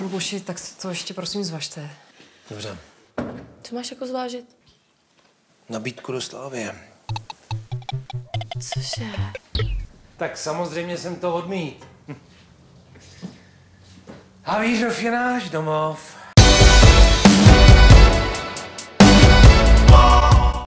Luboši, tak to ještě prosím zvažte. Dobře. Co máš jako zvážit? Nabídku do Slávě. Cože? Tak samozřejmě jsem to odmít. Hm. A víš je náš domov.